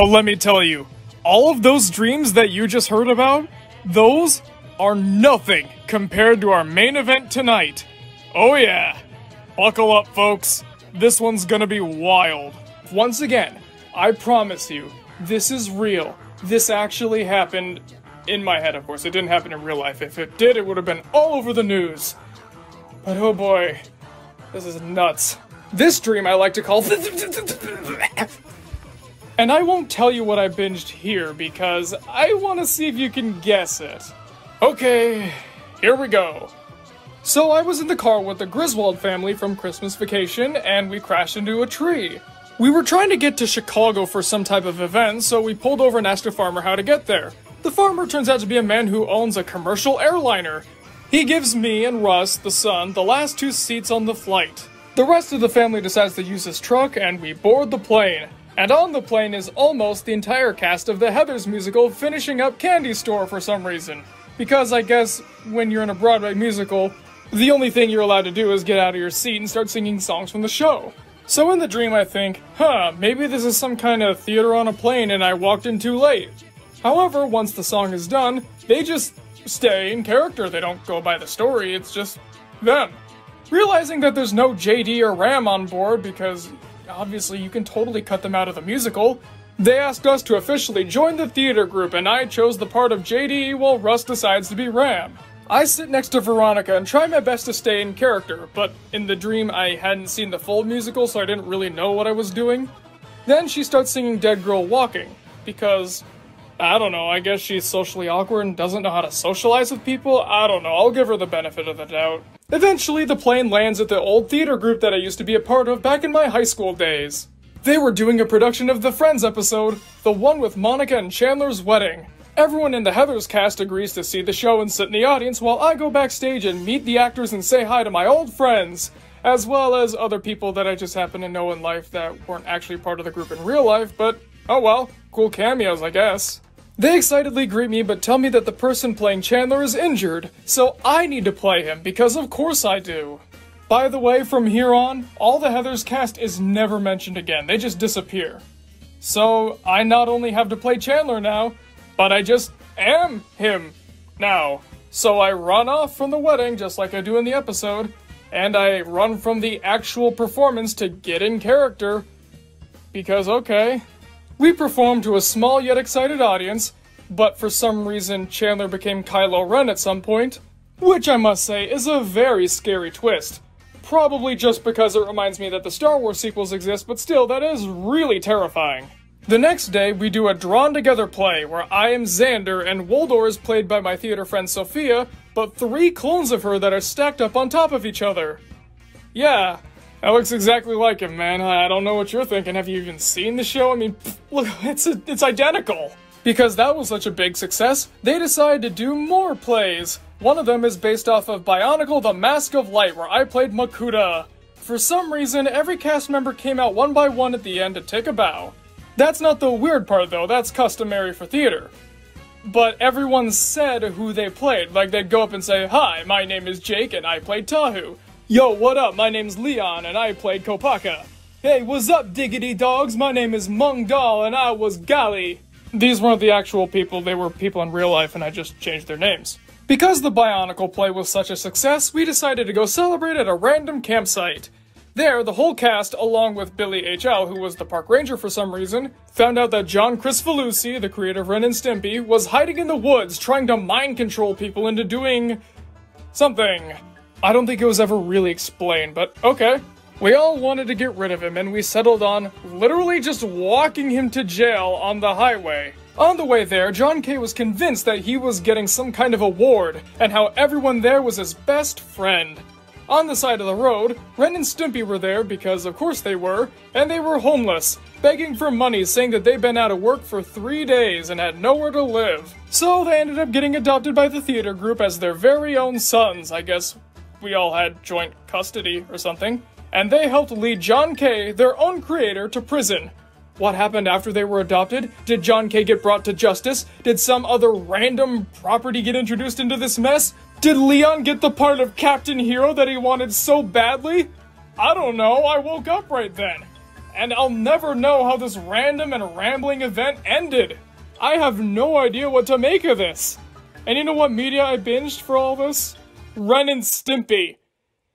But let me tell you, all of those dreams that you just heard about, those are nothing compared to our main event tonight. Oh yeah. Buckle up, folks. This one's gonna be wild. Once again, I promise you, this is real. This actually happened in my head, of course. It didn't happen in real life. If it did, it would have been all over the news. But oh boy, this is nuts. This dream I like to call. and I won't tell you what I binged here because I want to see if you can guess it. Okay, here we go. So I was in the car with the Griswold family from Christmas vacation and we crashed into a tree. We were trying to get to Chicago for some type of event, so we pulled over and asked a farmer how to get there. The farmer turns out to be a man who owns a commercial airliner. He gives me and Russ, the son, the last two seats on the flight. The rest of the family decides to use his truck and we board the plane. And on the plane is almost the entire cast of the Heathers musical finishing up Candy Store for some reason. Because I guess when you're in a Broadway musical, the only thing you're allowed to do is get out of your seat and start singing songs from the show. So in the dream, I think, huh, maybe this is some kind of theater on a plane and I walked in too late. However, once the song is done, they just stay in character. They don't go by the story, it's just them. Realizing that there's no JD or Ram on board because obviously you can totally cut them out of the musical, they asked us to officially join the theater group and I chose the part of JD while Russ decides to be Ram. I sit next to Veronica and try my best to stay in character, but in the dream I hadn't seen the full musical so I didn't really know what I was doing. Then she starts singing Dead Girl Walking, because, I don't know, I guess she's socially awkward and doesn't know how to socialize with people? I don't know, I'll give her the benefit of the doubt. Eventually, the plane lands at the old theater group that I used to be a part of back in my high school days. They were doing a production of the Friends episode, the one with Monica and Chandler's wedding. Everyone in the Heathers cast agrees to see the show and sit in the audience while I go backstage and meet the actors and say hi to my old friends, as well as other people that I just happen to know in life that weren't actually part of the group in real life, but oh well, cool cameos, I guess. They excitedly greet me but tell me that the person playing Chandler is injured, so I need to play him because of course I do. By the way, from here on, all the Heathers cast is never mentioned again, they just disappear. So I not only have to play Chandler now, but I just am him now. So I run off from the wedding, just like I do in the episode, and I run from the actual performance to get in character. Because, okay. We performed to a small yet excited audience, but for some reason Chandler became Kylo Ren at some point, which I must say is a very scary twist. Probably just because it reminds me that the Star Wars sequels exist, but still, that is really terrifying. The next day, we do a drawn together play where I am Xandir and Wooldoor is played by my theater friend Sophia, but three clones of her that are stacked up on top of each other. Yeah, that looks exactly like him, man. I don't know what you're thinking. Have you even seen the show? I mean, pff, look, it's a, it's identical. Because that was such a big success, they decided to do more plays. One of them is based off of Bionicle the Mask of Light, where I played Makuta. For some reason, every cast member came out one by one at the end to take a bow. That's not the weird part, though. That's customary for theater. But everyone said who they played. Like, they'd go up and say, Hi, my name is Jake, and I played Tahu. Yo, what up? My name's Leon, and I played Kopaka. Hey, what's up, diggity dogs? My name is Mung Daal, and I was Gali. These weren't the actual people, they were people in real life, and I just changed their names. Because the Bionicle play was such a success, we decided to go celebrate at a random campsite. There, the whole cast, along with Billy H.L., who was the park ranger for some reason, found out that John Kricfalusi, the creator of Ren and Stimpy, was hiding in the woods trying to mind control people into doing... something. I don't think it was ever really explained, but okay. We all wanted to get rid of him, and we settled on literally just walking him to jail on the highway. On the way there, John K was convinced that he was getting some kind of award, and how everyone there was his best friend. On the side of the road, Ren and Stimpy were there because of course they were, and they were homeless, begging for money saying that they'd been out of work for three days and had nowhere to live. So they ended up getting adopted by the theater group as their very own sons, I guess we all had joint custody or something. And they helped lead John K, their own creator, to prison. What happened after they were adopted? Did John K get brought to justice? Did some other random property get introduced into this mess? Did Leon get the part of Captain Hero that he wanted so badly? I don't know, I woke up right then. and I'll never know how this random and rambling event ended. I have no idea what to make of this. And you know what media I binged for all this? Ren and Stimpy.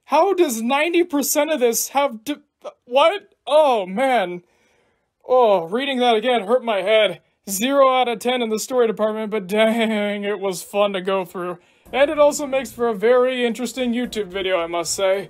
How does 90% of this have to- What? Oh, man. Oh, reading that again hurt my head. Zero out of ten in the story department, but dang, it was fun to go through. And it also makes for a very interesting YouTube video, I must say.